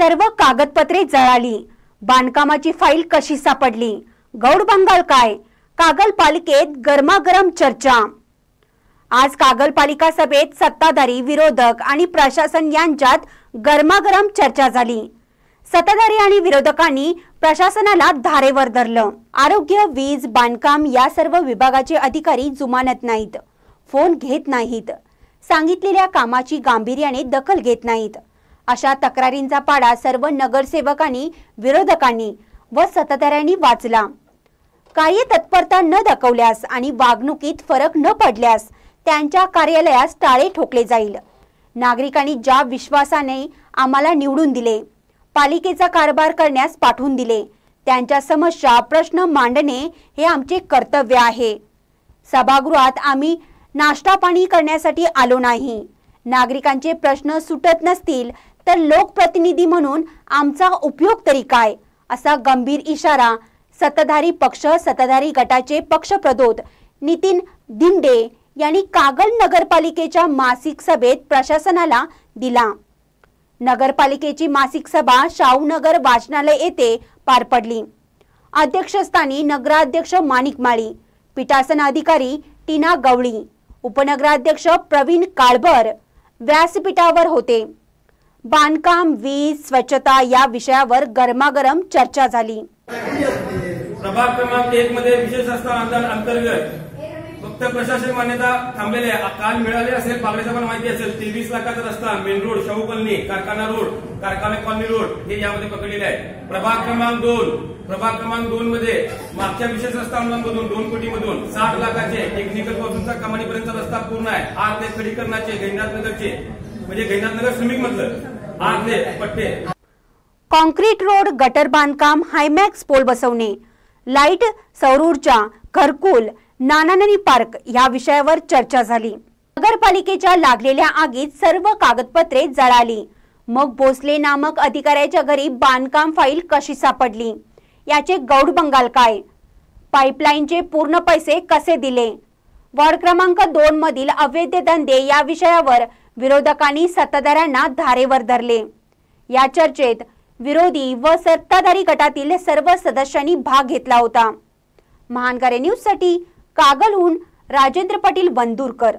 सर्व कागदपत्रे जळाली. बांधकामाची फाईल कशी सापडली? गौड बंगाल काय? कागल पालिकेत गरमागरम चर्चा. आज कागल पालिका सभेत सत्ताधारी विरोधक आणि प्रशासन यांच्यात गरमागरम चर्चा झाली. सत्ताधारी आणि विरोधकांनी प्रशासनाला धारेवर धरलं. आरोग्य वीज बांधकाम या सर्व विभागाचे अधिकारी जुमानत नाहीत. फोन घेत नाहीत. सांगितलेल्या कामाची गांभीर्याने दखल घेत नाहीत. अशा तक्रारींचा पाडा सर्व नगरसेवकांनी विरोधकांनी व सत्ताधाऱ्यांनी वाचला. कार्यतत्परता न दाखवल्यास आणि वागणुकीत फरक न पडल्यास त्यांच्या कार्यालयास टाळे ठोकले जाईल. नागरिकांनी ज्या विश्वासाने आम्हाला निवडून दिले पालिकेचा कारभार करण्यास पाठवून दिले त्यांच्या समस्या प्रश्न मांडणे हे आमचे कर्तव्य आहे. सभागृहात आम्ही नाश्ता पाणी करण्यासाठी आलो नाही. नागरिकांचे प्रश्न सुटत नसतील तर लोकप्रतिनिधी म्हणून आमचा उपयोग तरी काय? असा गंभीर इशारा सत्ताधारी पक्ष सत्ताधारी गटाचे पक्षप्रदोत नितीन दिंडे यांनी कागल नगरपालिकेच्या मासिक सभेत प्रशासनाला दिला. नगरपालिकेची मासिक सभा शाहूनगर वाचनालय येथे पार पडली. अध्यक्षस्थानी नगराध्यक्ष माणिक माळी पीठासन अधिकारी टीना गवळी उपनगराध्यक्ष प्रवीण काळभर व्यासपीठावर होते. बांधकाम वीज स्वच्छता या विषयावर गरमागरम चर्चा झाली. प्रभाग क्रमांक एक मध्ये विशेष असताना अंतर्गत फक्त प्रशासन मान्यता थांबलेली आहे. काल मिळाले असेल पागळेचा पण माहिती असेल तेवीस लाखाचा रस्ता मेन रोड शाहू कॉलनी कारखाना रोड कारखाना कॉलनी रोड हे यामध्ये पकडलेले आहे प्रभाग क्रमांक दोन प्रभाग क्रमांक दोन मध्ये मागच्या विशेष रस्ता अनुदानमधून दोन कोटी मधून साठ लाखाचे टेक्निकल पासूनचा कमानीपर्यंत रस्ता पूर्ण आहे. आठ ते खडीकरणाचे गैनाथ नगरचे म्हणजे गैनाथ श्रमिक मधलं आगले पट्टे. कॉन्क्रीट रोड गटर बांधकाम हायमॅक्स पोल बसवणे. लाइट सौर ऊर्जा घरकुल नानाननी पार्क या विषयावर चर्चा झाली. नगरपालिकेच्या लागलेल्या आगीत सर्व कागदपत्रे जळाली. मग भोसले नामक अधिकाऱ्याच्या घरी बांधकाम फाईल कशी सापडली? याचे गौड बंगाल काय? पाईपलाईनचे पूर्ण पैसे कसे दिले? वॉर्ड क्रमांक दोन मधील अवैध धंदे या विषयावर विरोधकांनी सत्ताधाऱ्यांना धारेवर धरले. या चर्चेत विरोधी व सत्ताधारी गटातील सर्व सदस्यांनी भाग घेतला होता. महानकारे न्यूजसाठी कागलहून राजेंद्र पाटील बंदूरकर.